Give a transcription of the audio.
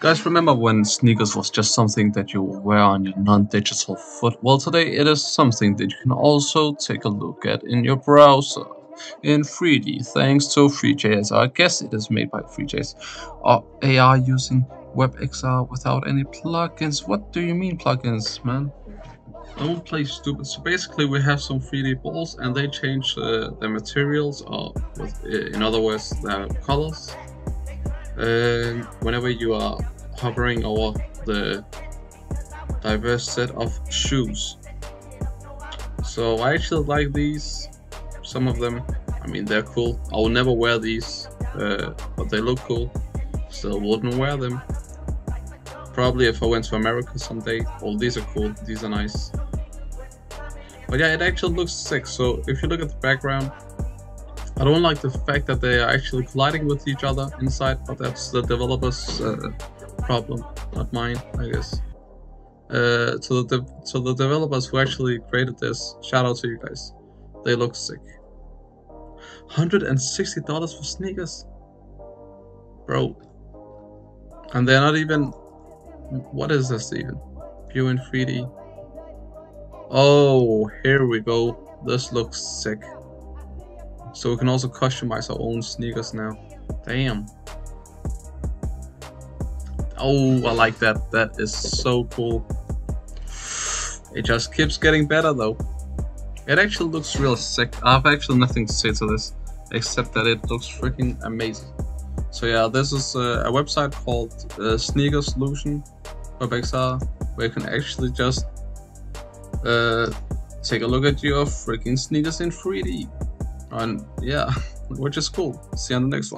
Guys, remember when sneakers was just something that you wear on your non-digital foot? Well, today it is something that you can also take a look at in your browser in 3D thanks to Three.js. I guess it is made by Three.js. Or AR using WebXR without any plugins. What do you mean plugins, man? Don't play stupid. So basically we have some 3D balls and they change uh, the materials or with, in other words their colors uh, whenever you are hovering over the diverse set of shoes. So I actually like these, some of them, I mean they're cool. I will never wear these, uh, but they look cool. Still wouldn't wear them. Probably if I went to America someday. Oh, these are cool, these are nice. But yeah, it actually looks sick. So if you look at the background, I don't like the fact that they are actually colliding with each other inside, but that's the developer's uh, problem, not mine, I guess. Uh, to the to the developers who actually created this, shout out to you guys. They look sick. $160 for sneakers? Bro. And they're not even... What is this even? View in 3D. Oh, here we go. This looks sick. So we can also customize our own sneakers now. Damn. Oh, I like that. That is so cool. It just keeps getting better though. It actually looks real sick. I have actually nothing to say to this, except that it looks freaking amazing. So yeah, this is a, a website called uh, Sneaker Solution WebXR, where you can actually just uh, take a look at your freaking sneakers in 3D. And yeah, which is cool. See you on the next one.